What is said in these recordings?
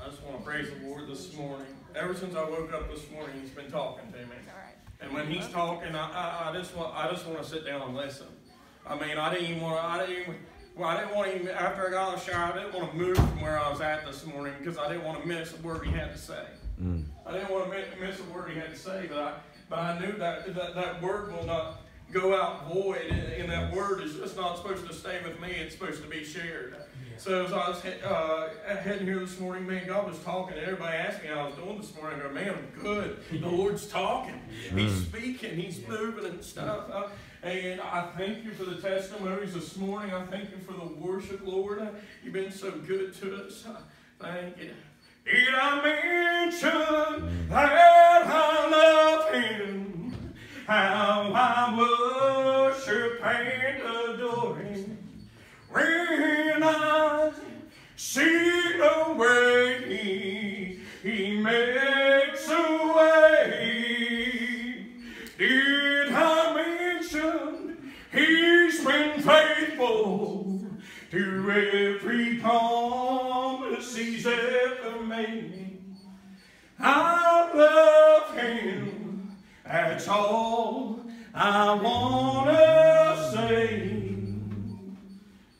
I just want to praise the Lord this morning. Ever since I woke up this morning, He's been talking to me. And when He's talking, I, I, I just want I just want to sit down and listen. I mean, I didn't even want to. I didn't even. Well, I didn't want to even, after I got out of the shower, I didn't want to move from where I was at this morning because I didn't want to miss a word he had to say. Mm. I didn't want to miss a word he had to say, but I, but I knew that, that that word will not go out void, and that word is just not supposed to stay with me, it's supposed to be shared. So as I was uh, heading here this morning, man, God was talking, and everybody asked me how I was doing this morning. I go, man, I'm good. The Lord's talking. He's mm. speaking. He's moving and stuff. Uh, and I thank you for the testimonies this morning. I thank you for the worship, Lord. You've been so good to us. Thank you. Did I mention that see the way He makes a way. Did I mention He's been faithful to every promise He's ever made? I love Him, that's all I want to say.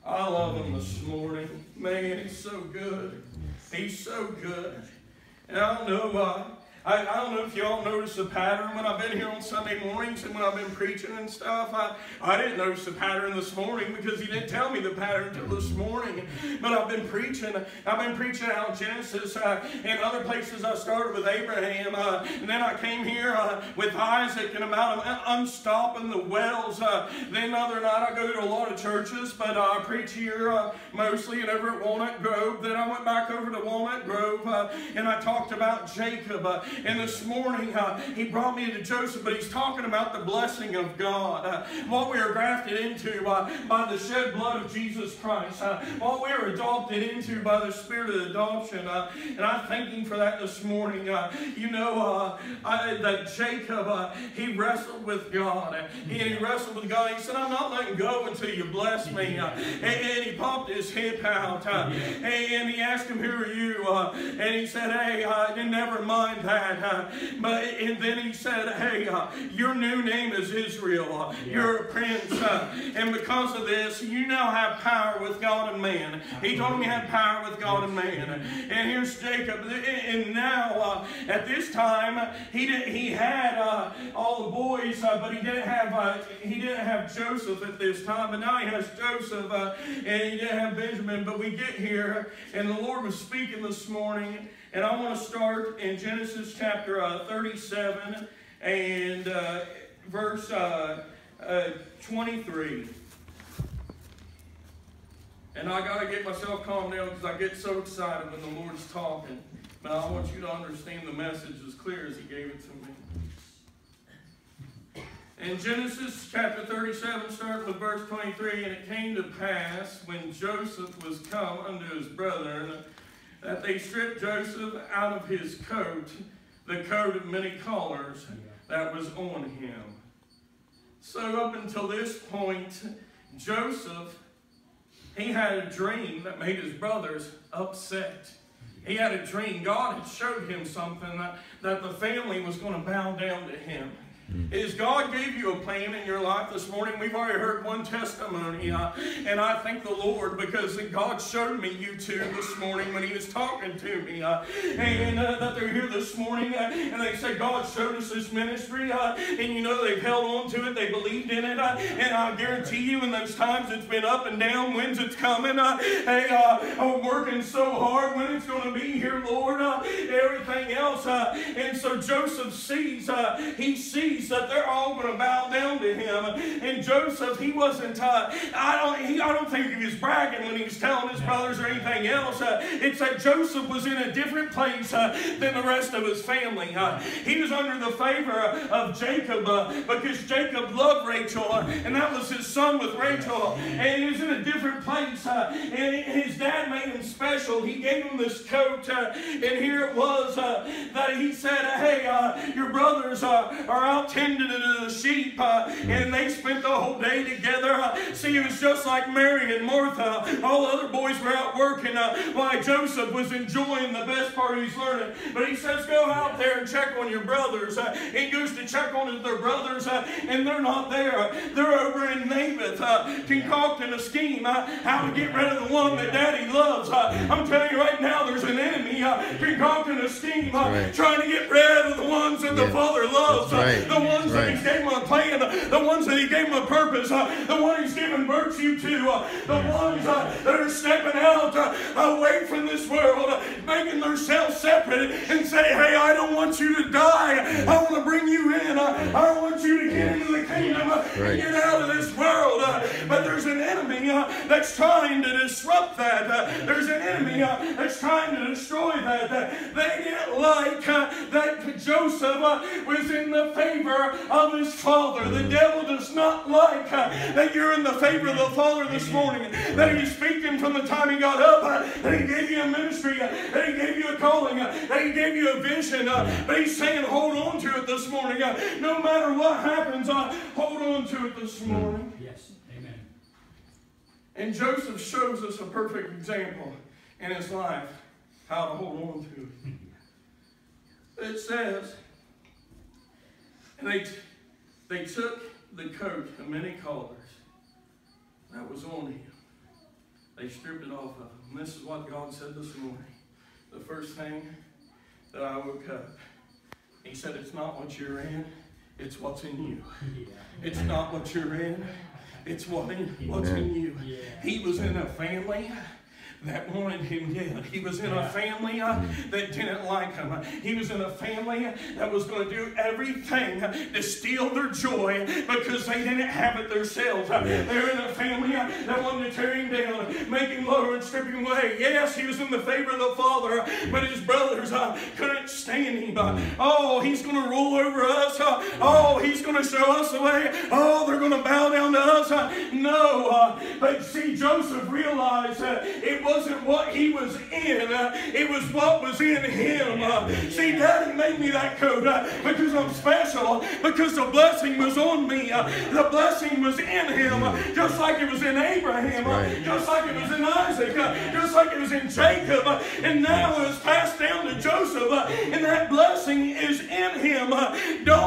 I love him this morning. Man, he's so good. He's so good. And I don't know why. I, I don't know if y'all notice the pattern when I've been here on Sunday mornings and when I've been preaching and stuff. I, I didn't notice the pattern this morning because he didn't tell me the pattern until this morning. But I've been preaching. I've been preaching out Genesis uh, and other places. I started with Abraham. Uh, and then I came here uh, with Isaac and about unstopping the wells. Uh, then other night I go to a lot of churches, but I preach here uh, mostly and over at Walnut Grove. Then I went back over to Walnut Grove uh, and I talked about Jacob. And this morning, uh, he brought me into Joseph, but he's talking about the blessing of God. Uh, what we are grafted into uh, by the shed blood of Jesus Christ. Uh, what we are adopted into by the spirit of adoption. Uh, and I thank him for that this morning. Uh, you know I, that Jacob, he wrestled with God. And he wrestled with God. He said, I'm not letting go until you bless me. And, and, he popped his hip out. and he asked him, who are you? and he said, hey, I never mind that but and then he said, "Hey, uh, your new name is Israel. Uh, you're a prince, uh, and because of this, you now have power with God and man." He told him he had power with God and man. And here's Jacob, and now uh, at this time he did, he had uh, all the boys, but he didn't have he didn't have Joseph at this time. But now he has Joseph, and he didn't have Benjamin. But we get here, and the Lord was speaking this morning. And I want to start in Genesis chapter uh, 37 and uh, verse uh, uh 23. And I got to get myself calmed down because I get so excited when the Lord's talking. But I want you to understand the message as clear as He gave it to me. In Genesis chapter 37, starting with verse 23, And it came to pass when Joseph was come unto his brethren, that they stripped Joseph out of his coat, the coat of many colors that was on him. So up until this point, Joseph, he had a dream that made his brothers upset. He had a dream. God had showed him something that, that the family was going to bow down to him. Is God gave you a plan in your life this morning? We've already heard one testimony, uh, and I thank the Lord because God showed me you two this morning when He was talking to me, uh, and uh, that they're here this morning, uh, and they said God showed us this ministry, uh, and you know they've held on to it, they believed in it, uh, and I guarantee you, in those times it's been up and down, when's it's coming? hey, I'm working so hard when it's going to be here, Lord. everything else, and so Joseph sees, he sees that they're all going to bow down to him. And Joseph, he wasn't, uh, I, don't, he, I don't think he was bragging when he was telling his brothers or anything else. Uh, it's that Joseph was in a different place uh, than the rest of his family. Uh, he was under the favor of Jacob uh, because Jacob loved Rachel, uh, and that was his son with Rachel. And he was in a different place. and his dad made him special. He gave him this coat, and here it was that he said, Hey, your brothers are out tending to the sheep, uh, and they spent the whole day together. Uh, see, it was just like Mary and Martha. All the other boys were out working uh, while Joseph was enjoying the best part of his learning. But he says, Go out there and check on your brothers. He goes to check on their brothers, and they're not there. They're over in Naboth uh, concocting a scheme uh, how to get rid of the one that daddy loves. I'm telling you right now, there's an enemy concocting a scheme trying to get rid of the ones that yeah. the father loves, right. the ones that he's gave him a plan, the ones that he gave him a purpose, uh, the one he's given virtue to, uh, the ones uh, that are stepping out away from this world, making themselves separate and say, Hey, I don't want you to die. I want to bring you in. I want you to get into the kingdom and get out of this world. But there's an enemy that's trying to disrupt that. There's an enemy that's trying to destroy that. They didn't like that Joseph was in the favor of his father. The devil does not like uh, that you're in the favor of the Father this morning. That he's speaking from the time he got up. Uh, that he gave you a ministry. Uh, that he gave you a calling. That he gave you a vision. But he's saying, hold on to it this morning. No matter what happens, hold on to it this morning. Yes. Amen. And Joseph shows us a perfect example in his life how to hold on to it. It says, and they, they took the coat of many colors that was on him. They stripped it off of him. And this is what God said this morning. The first thing that I woke up, He said, It's not what you're in, it's what's in you. It's not what you're in, it's what in, what's in you. He was in a family that wanted him dead. He was in a family uh, that didn't like him. He was in a family that was going to do everything to steal their joy because they didn't have it themselves. They were in a family uh, that wanted to tear him down, make him lower and strip him away. Yes, he was in the favor of the Father, but his brothers uh, couldn't stand him. Uh, oh, he's going to rule over us. Uh, oh, he's going to show us the way. Oh, they're going to bow down to us. Uh, no, but see, Joseph realized that it wasn't what he was in, uh, it was what was in him. Uh, see, Daddy made me that coat uh, because I'm special, because the blessing was on me. Uh, the blessing was in him, uh, just like it was in Abraham, uh, just like it was in Isaac, just like it was in Jacob, and now it's passed down to Joseph, and that blessing is in him. Don't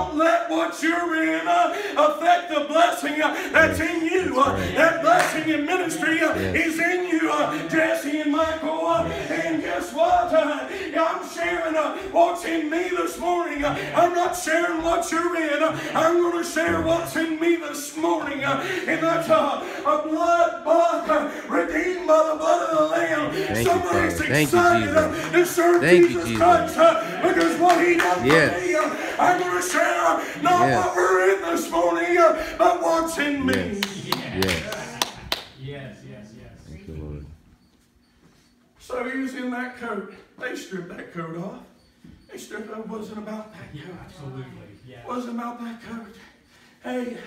let what you're in uh, affect the blessing uh, that's in you. Uh, that blessing in ministry is in you. Jesse and Michael. Uh, and guess what? Uh, I'm sharing uh, what's in me this morning. I'm not sharing what you're in. I'm going to share what's in me this morning. and that's a blood bought, redeemed by the blood of the Lamb. Thank Somebody's you, excited you, to serve Thank Jesus, you, Jesus Christ because what He done yes. for me. I'm going to share not yes. what we're in this morning, but what's in me. Yes. yes. Yes, yes, yes. Thank you, Lord. So he was in that coat. They stripped that coat off. They stripped it. It wasn't about that coat. Yeah, absolutely. Yeah. It wasn't about that coat. Hey,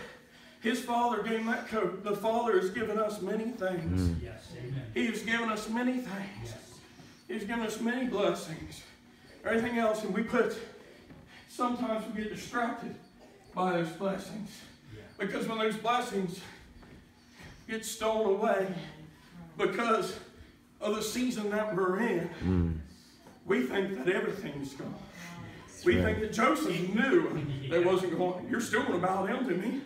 his father gave him that coat. The father has given us many things. Mm. Yes, amen. He has given us many things. Yes. He's given us many blessings. Everything else, and we put, sometimes we get distracted by those blessings. Yeah. Because when those blessings get stolen away, because of the season that we're in, mm. we think that everything's gone. That's we right. think that Joseph knew they wasn't going, you're still going to bow down to me.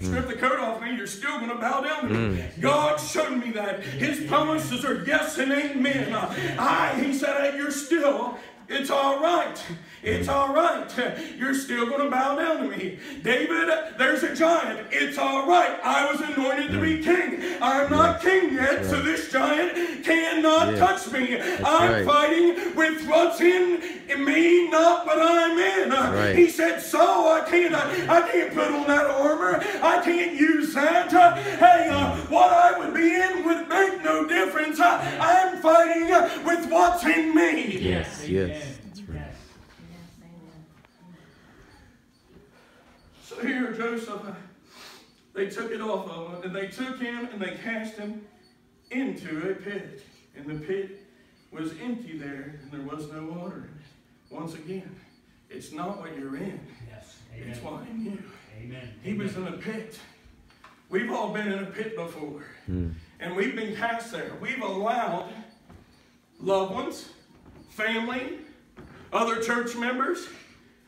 Mm. Strip the coat off me, you're still going to bow down to me. Mm. God showed me that. His promises are yes and amen. I, he said, hey, you're still it's all right. It's all right. You're still going to bow down to me. David, there's a giant. It's all right. I was anointed to be king. I'm not king yet, so this giant cannot touch me. I'm fighting with what's in me, not what I'm in. He said, so I can't, I can't put on that armor. I can't use that. Hey, uh, what I would be in would make no difference. I'm fighting with what's in me. Yes, yes. That's right. So here, Joseph, they took it off of him, and they took him and they cast him into a pit. And the pit was empty there, and there was no water in it. Once again, it's not what you're in. Yes. Amen. It's what in you. Amen. He was in a pit. We've all been in a pit before. Hmm. And we've been cast there. We've allowed loved ones, family, other church members,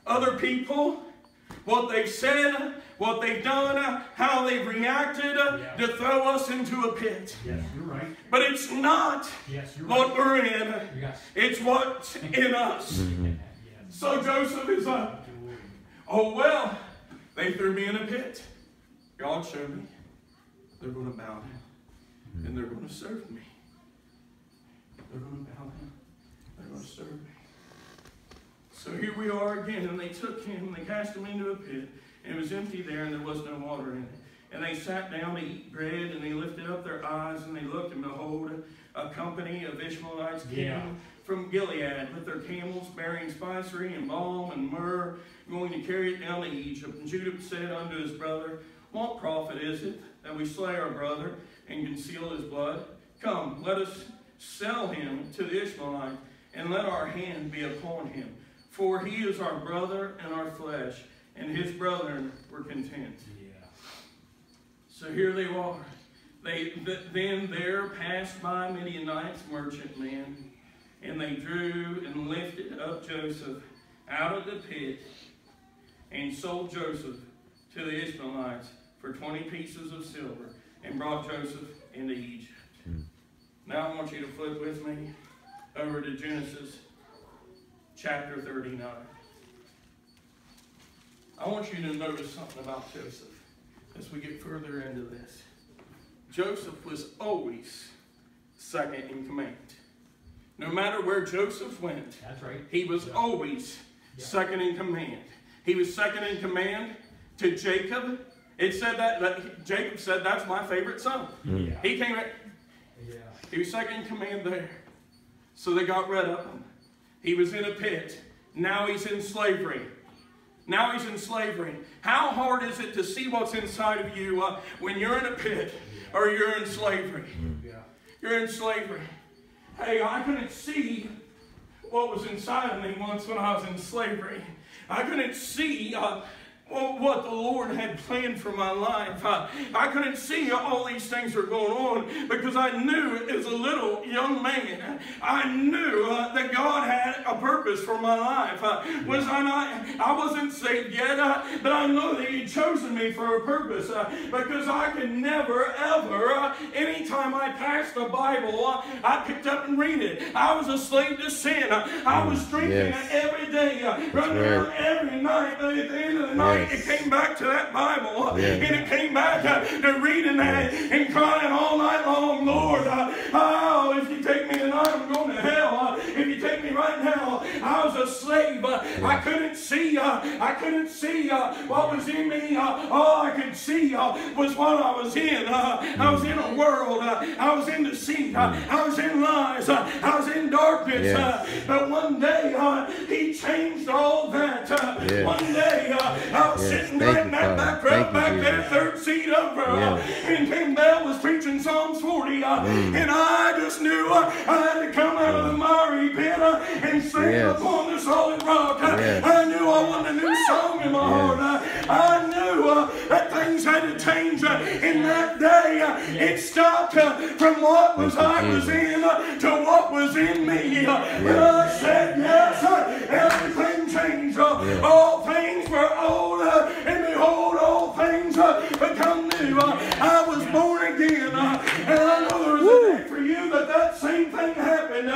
other people, what they've said, what they've done, how they've reacted Yeah. to throw us into a pit. Yes, you're right. But it's not Yes, you're what right. we're in, Yes. it's what's in us. So Joseph is like, oh well, they threw me in a pit. God showed me they're going to bow down and they're going to serve me. They're going to bow down. They're going to serve me. So here we are again, and they took him, and they cast him into a pit, and it was empty there, and there was no water in it. And they sat down to eat bread, and they lifted up their eyes, and they looked, and behold, a company of Ishmaelites came Yeah. from Gilead with their camels bearing spicery and balm and myrrh, going to carry it down to Egypt. And Judah said unto his brother, What profit is it that we slay our brother and conceal his blood? Come, let us sell him to the Ishmaelites, and let our hand be upon him. For he is our brother and our flesh, and his brethren were content. Yeah. So here they are. They th- then there passed by Midianites merchantmen, and they drew and lifted up Joseph out of the pit, and sold Joseph to the Ishmaelites for twenty pieces of silver, and brought Joseph into Egypt. Hmm. Now I want you to flip with me over to Genesis chapter thirty-nine. I want you to notice something about Joseph as we get further into this. Joseph was always second in command. No matter where Joseph went, That's right. he was always second in command. He was second in command to Jacob. It said that, that Jacob said, That's my favorite son. Yeah. He came, Yeah. he was second in command there. So they got rid of him. He was in a pit. Now he's in slavery. Now he's in slavery. How hard is it to see what's inside of you uh, when you're in a pit or you're in slavery? Yeah. You're in slavery. Hey, I couldn't see what was inside of me once when I was in slavery. I couldn't see uh, what the Lord had planned for my life. Uh, I couldn't see all these things were going on because I knew as a little young man, I knew uh, that God had a purpose for my life. Uh, was I not? I wasn't saved yet, uh, but I know that He chosen me for a purpose uh, because I could never, ever, uh, anytime I passed the Bible, uh, I picked up and read it. I was a slave to sin. Uh, I was drinking yes. every day, uh, running right. around every night, but at the end of the night, Yes. it came back to that Bible, uh, Yeah. and it came back uh, to reading that and crying all night long, Lord, uh, oh, if you take me tonight, I'm going to hell. Uh, if you take me right now, I was a slave. I couldn't see. Uh, I couldn't see uh, what was in me. Uh, all I could see uh, was what I was in. Uh, I was in a world. Uh, I was in deceit. Uh, I was in lies. I was in darkness. Yes. Uh, but one day, uh, He changed all that. Uh, Yes. One day, uh, I was Yes. sitting Thank right in that back row, Thank you, back there, third seat over. Uh, and King Bell was preaching Psalms 40. Uh, Mm. And I just knew uh, I had to come out of the pit uh, and stand Yes. upon the solid rock. Yes. I knew I wanted a new song in my Yes. heart. I knew uh, that things had to change uh, in that day. Uh, it stopped uh, from what was Thank I was in uh, to what was in me. Uh, And I said, yes, everything changed. Yes. All things were old, and behold, all things become new. I was born again, and I know there was a day for you that that same thing happened.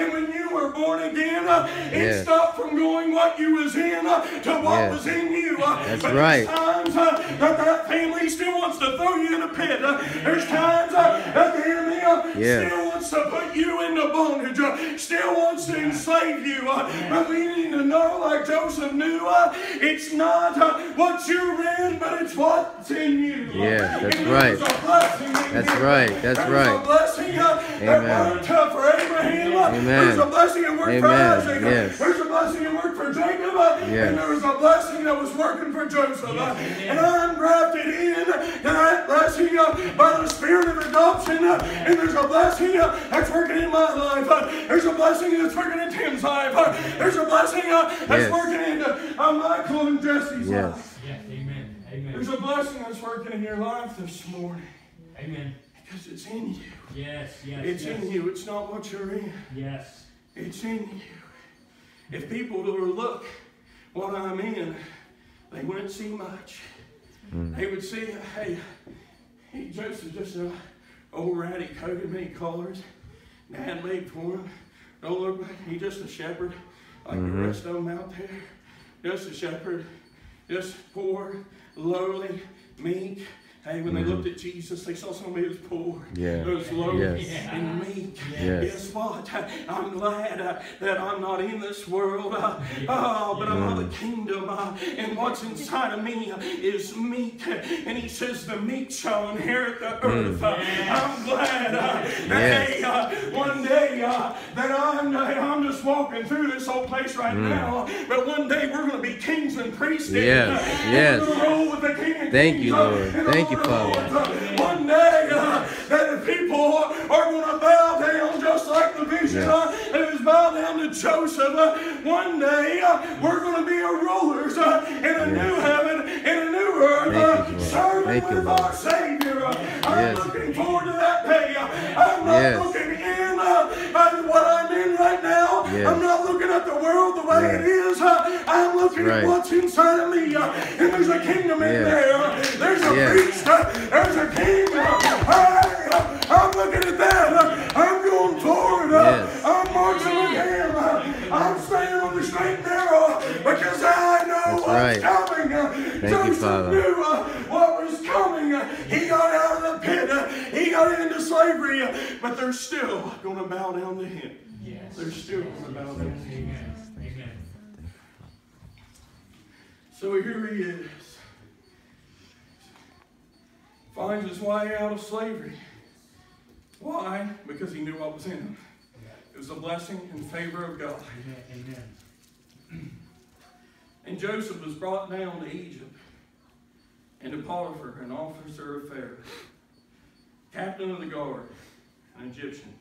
And when you were born again, uh, it Yes. stopped from going what you was in uh, to what Yes. was in you. Uh, That's but right. There's times uh, that that family still wants to throw you in a pit. Uh, there's times uh, that the enemy uh, Yes. still wants to put you into bondage, uh, still wants to enslave you. Uh, but we need to know, like Joseph knew, uh, it's not uh, what you're in, but it's what's in you. Yeah, that's And right. was a blessing in That's right, that's right. a blessing that Amen. worked for Abraham. Amen. There's a blessing that worked for Amen. Isaac. Uh, Yes. There's a blessing that worked for Jacob. Yes. And there was a blessing that was working for Joseph. Uh, and I'm grafted in to that blessing by the Spirit of adoption. And there's a blessing that's working in my life. There's a blessing that's working in Tim's life. There's a blessing that's Yes. working in uh, Michael and Jesse's life. Yes. Yes. Amen. Amen. There's a blessing that's working in your life this morning. Amen. Because it's in you. Yes, yes, It's yes. in you. It's not what you're in. Yes. It's in you. If people were to look what I'm in, they wouldn't see much. Hmm. They would see, hey, he just Joseph's just an old ratty coat of many colors. Dad made for him. Don't look like he's just a shepherd like the mm-hmm. rest of them out there. Just a shepherd, just poor, lowly, meek. Hey, when they looked at Jesus, they saw somebody who was poor, Yeah. who was lowly Yes. and meek. Yes. Guess what? I'm glad uh, that I'm not in this world, uh, oh, but I'm of the kingdom, uh, and what's inside of me uh, is meek. And he says, The meek shall inherit the earth. Uh, I'm glad uh, that Yes. hey, uh, one day uh, that I'm, uh, I'm just walking through this whole place right now, but one day we're going to be kings and priests. Yes. uh, and Yes. we're gonna roll with the King of Thank Kings, you, Lord. and Thank you, Uh, One day uh, that the people are going to bow down just like the vision Yes. uh, it was bowed down to Joseph. Uh, one day uh, we're going to be a rulers uh, in a new heaven, in a new earth, uh, serving Thank with Lord. our Savior. Uh, I'm Yes. looking forward to that day. Uh, I'm not Yes. looking in uh, at what in right now. Yes. I'm not looking at the world the way Yes. it is. I'm looking Right. at what's inside of me. Uh, and there's a kingdom in there. There's a priest. Uh, there's a king. Hey, uh, I'm looking at that. Uh, I'm going forward. Uh, I'm marching with him. Uh, I'm staying on the straight and narrow because I know That's what's right. coming. Thank you, Joseph Father. knew what was coming. He got out of the pit. He got into slavery. But they're still going to bow down to him. Yes. They're still going to bow down. Amen. Amen. So here he is. Finds his way out of slavery. Why? Because he knew what was in him. It was a blessing and favor of God. Amen. Amen. And Joseph was brought down to Egypt, and to Potiphar, an officer of Pharaoh, captain of the guard, an Egyptian,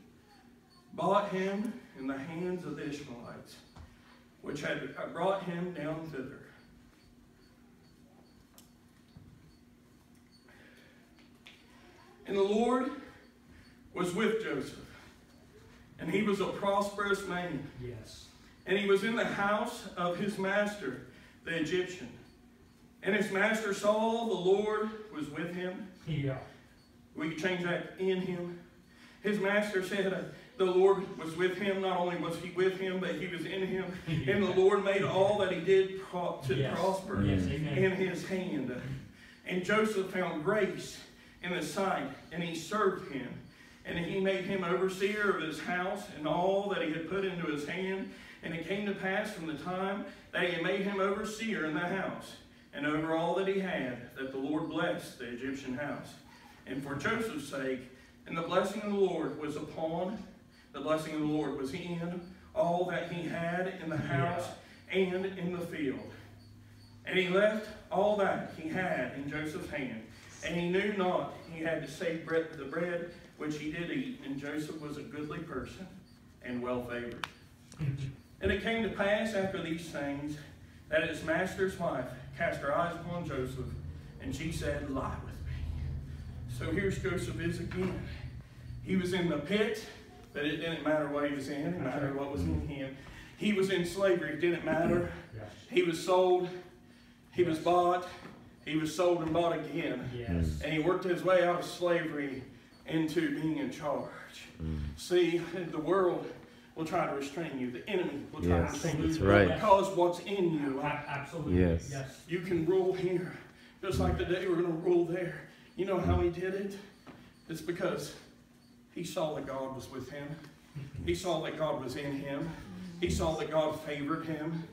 bought him in the hands of the Ishmaelites, which had brought him down thither. And the Lord was with Joseph, and he was a prosperous man. Yes. And he was in the house of his master, the Egyptian. And his master saw the Lord was with him. Yeah. We could change that in him. His master said the Lord was with him. Not only was he with him, but he was in him. And the Lord made all that he did pro- to Yes. prosper Yes. In his hand. And Joseph found grace in the sight, and he served him. And he made him overseer of his house and all that he had put into his hand. And it came to pass from the time that he had made him overseer in the house and over all that he had, that the Lord blessed the Egyptian house. And for Joseph's sake, and the blessing of the Lord was upon, the blessing of the Lord was in all that he had in the house and in the field. And he left all that he had in Joseph's hand. And he knew not he had to save bread, the bread which he did eat. And Joseph was a goodly person and well favored. And it came to pass after these things that his master's wife cast her eyes upon Joseph, and she said, Lie with me. So here's Joseph is again. He was in the pit, but it didn't matter what he was in, it mattered what was in him. He was in slavery, it didn't matter. Yes. He was sold, he was bought, he was sold and bought again. Yes. And he worked his way out of slavery into being in charge. Mm. See, the world will try to restrain you. The enemy will try Yes, to restrain you. that's right. Because what's in you, A- Absolutely. Yes. Yes. you can rule here. Just like the day we're going to rule there. You know how he did it? It's because he saw that God was with him. He saw that God was in him. He saw that God favored him.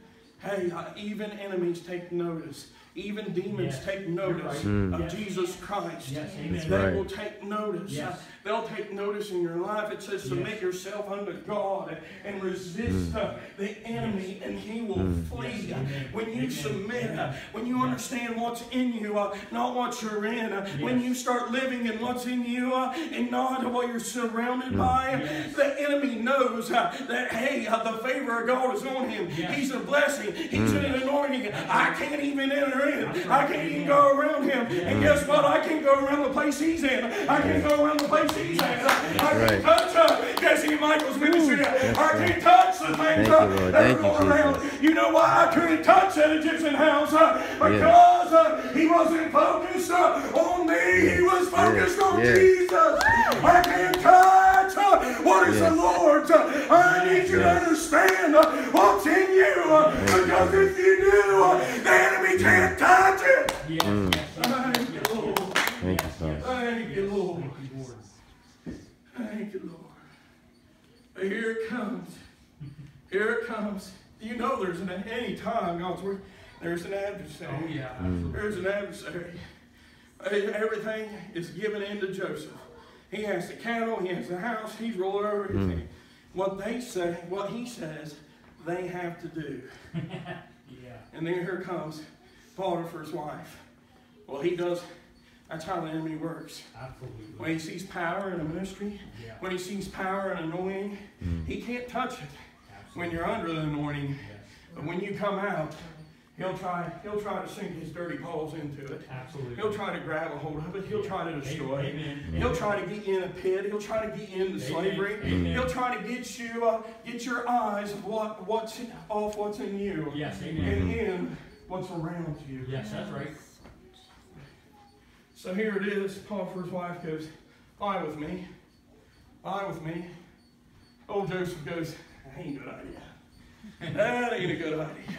Hey, uh, even enemies take notice. Even demons Yes. take notice right. Mm. of Yes. Jesus Christ. Yes. Amen. They right. will take notice. Yes. They'll take notice in your life. It says, submit Yes. yourself unto God and resist uh, the enemy, and he will Mm. flee. Yes. When you Amen. submit, Amen. when you understand what's in you, uh, not what you're in, uh, when you start living in what's in you uh, and not what you're surrounded by, Yes. the enemy knows that, hey, uh, the favor of God is on him. Yes. He's a blessing. He's an anointing. I can't even enter you're in. I can't even go around him. And guess what? I can't go around the place he's in. I can't go around the place he's in. I can't touch uh, Jesse Michael's ministry. I can't touch the things uh, that are you, going around. You know why I couldn't touch that Egyptian house? Uh, because uh, he wasn't focused uh, on me. He was focused on. Jesus. I can't touch uh, what is the. Lord's. Uh, I need you to understand what's in you. Because if you do, the enemy can't touch it. Yes, Mm. Thank you, Lord. Thank you, Father. Thank you, Lord. Thank you, Lord. But here it comes. Here it comes. You know there's an any time God's word, there's an adversary. Oh, yeah, Mm. There's an adversary. Eh, Everything is given into Joseph. He has the cattle, he has the house, he's ruler over everything. What they say, what he says, they have to do. Yeah. And then here comes Potiphar's wife. Well, he does, that's how the enemy works. Absolutely. When he sees power in a ministry, Yeah. when he sees power and anointing, Mm. he can't touch it Absolutely. when you're under the anointing. Yes. But when you come out, he'll try, he'll try to sink his dirty paws into it. Absolutely. He'll try to grab a hold of it. He'll try to destroy it. Amen. He'll try to get you in a pit. He'll try to get you into slavery. Amen. He'll try to get you, uh, get your eyes of what, what's off what's in you, Yes, and amen. in what's around you. Yes, that's right. So here it is. Potiphar's wife goes, "Lie with me, lie with me." Old Joseph goes, "That ain't a good idea. That ain't a good idea."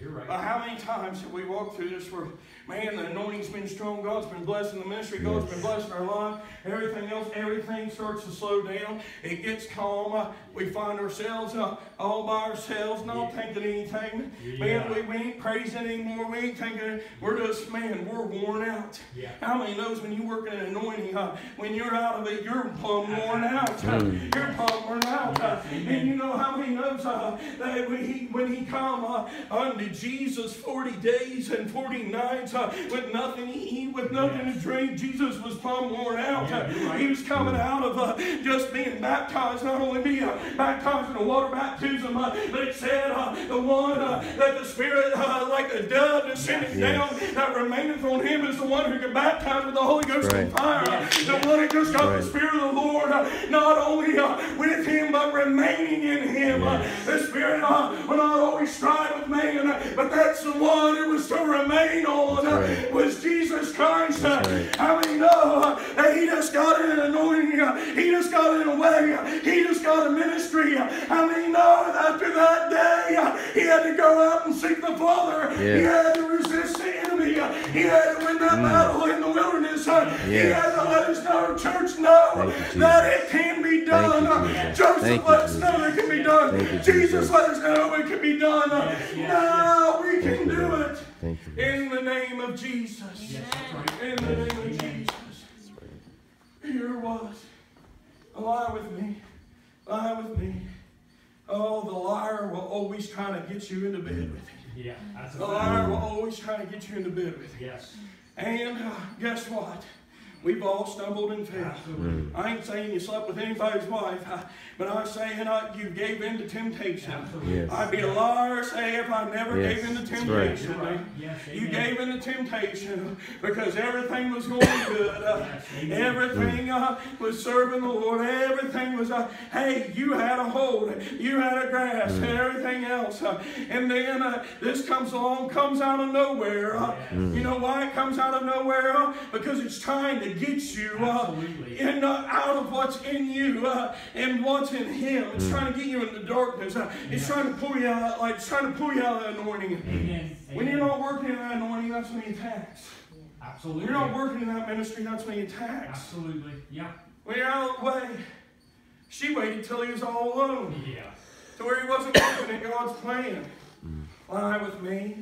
You're right. But how many times have we walked through this where, man, the anointing's been strong, God's been blessing the ministry, God's been blessing our life, everything else, everything starts to slow down, it gets calm, uh, we find ourselves uh, all by ourselves, not thinking anything. Man, we, we ain't praising anymore, we ain't thinking, we're just, man, we're worn out. Yeah. How many knows when you work in an anointing, uh, when you're out of it, you're plumb worn out. uh, Mm. You're plumb worn out. uh, and you know how many knows uh, that when he, when he come uh, unto Jesus 40 days and 40 nights uh, with nothing to eat, with nothing to drink, Jesus was plumb worn out. Yeah, right. He was coming out of uh, just being baptized, not only being uh, baptized in a water baptism, uh, but it said uh, the one that the Spirit, like a dove descending Yes. down, that remaineth on him is the one who can baptize with the Holy Ghost and fire. Yes. The one who just got Right. the Spirit of the Lord, not only with him, but remaining in him. The Spirit will not always strive with man, but that's the one who was to remain on, right. was Jesus Christ. That's right. How many know that he just got an anointing? He just got in a way. He just got a ministry. How many know that after that day, he had to go out and seek the Father? He had to resist the enemy. He had to win that battle in the wilderness. uh, He Mm. Had to let his know, church know you, that it can be done. you, Jesus. Joseph Thank you, let us know it can be done. You, Jesus Jesus. let us know it can be done. Yes, yes, Now we Thank can you, do Lord. it. Thank you. In the name of Jesus. Yes. In the name of Amen. Jesus. Here it was. Lie with me. Lie with me. Oh, the liar will always try to get you into bed with him. Yeah, that's a The liar will always try to get you into bed with him. Yes. And uh, guess what? We've all stumbled and failed. Absolutely. I ain't saying you slept with anybody's wife, uh, but I'm saying uh, you gave in to temptation. Yes. I'd be a liar say if I never Yes, gave in to that's right. temptation. You're right. Yes, You gave in to temptation because everything was going good. Uh, Yes, everything uh, was serving the Lord. Everything was, uh, hey, you had a hold. You had a grasp and everything else. Uh, and then uh, this comes along, comes out of nowhere. Uh, You know why it comes out of nowhere? Uh, because it's trying to get you uh, in, uh, out of what's in you uh, and what's in Him. It's trying to get you in the darkness. Uh, it's Yeah. trying to pull you out, like it's trying to pull you out of the anointing. Amen. When you're not working in that anointing, that's when he attacks. Absolutely. When you're not working in that ministry, that's when he attacks. Absolutely. Yeah. When you're out of the way, she waited till he was all alone, Yeah. to where he wasn't working in God's plan. Lie with me.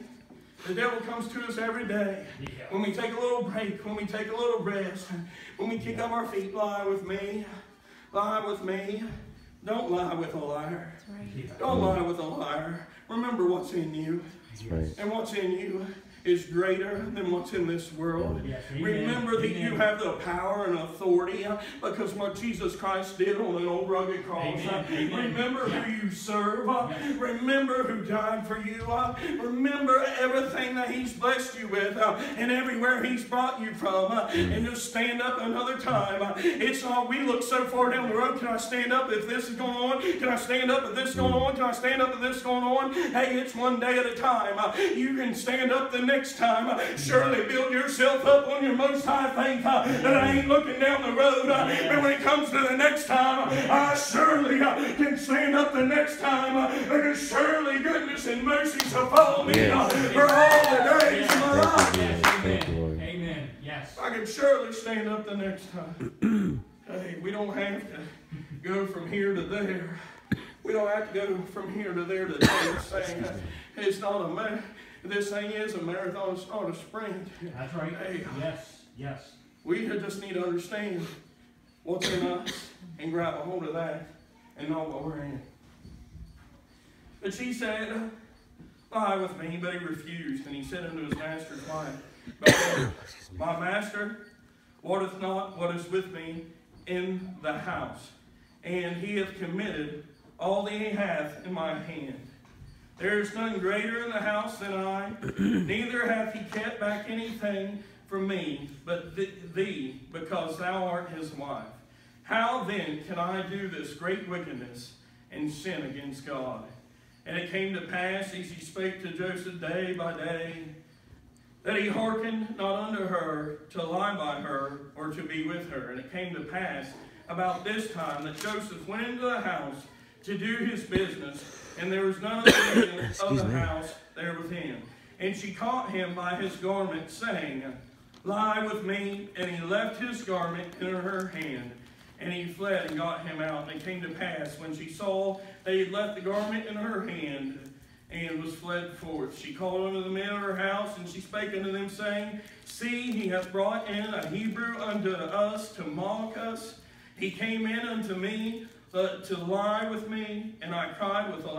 The devil comes to us every day. Yeah. When we take a little break, when we take a little rest, when we kick up our feet, lie with me. Lie with me. Don't lie with a liar. Yeah. Don't lie with a liar. Remember what's in you. That's right. And what's in you is greater than what's in this world. Yes. Remember that you have the power and authority uh, because what Jesus Christ did on an old rugged cross. Amen, uh, amen. Remember Yeah. who you serve. uh. Remember who died for you. Remember everything that He's blessed you with and everywhere He's brought you from. uh, And just stand up another time. It's all we look so far down the road. Can I stand up if this is going on? Can I stand up if this is going on? Can I stand up if this is going on? Hey, it's one day at a time. You can stand up the next time. Uh, Surely build yourself up on your most high faith uh, that I ain't looking down the road. uh, But when it comes to the next time, I surely uh, can stand up the next time uh, because surely goodness and mercy shall follow me uh, Yes. for all the days of my life. Thank you, Yes, Lord. Amen. Amen. Yes. I can surely stand up the next time. hey, we don't have to go from here to there. We don't have to go from here to there to there. It's saying it's not a mar- This thing is a marathon. It's not a sprint. That's right. Hey. Yes. Yes. We just need to understand what's in us and grab a hold of that and know what we're in. But she said, Lie with me, but he refused, and he said unto his master's wife, My master wotteth not what is with me in the house, and he hath committed all that he hath in my hand. There is none greater in the house than I, neither hath he kept back anything from me, but th- thee, because thou art his wife. How then can I do this great wickedness and sin against God? And it came to pass, as he spake to Joseph day by day, that he hearkened not unto her to lie by her or to be with her. And it came to pass about this time that Joseph went into the house to do his business, and there was none of the men of the house there with him. And she caught him by his garment, saying, Lie with me. And he left his garment in her hand. And he fled and got him out. And it came to pass, when she saw that he had left the garment in her hand, and was fled forth. She called unto the men of her house, and she spake unto them, saying, See, he hath brought in a Hebrew unto us to mock us. He came in unto me to lie with me, and I cried with a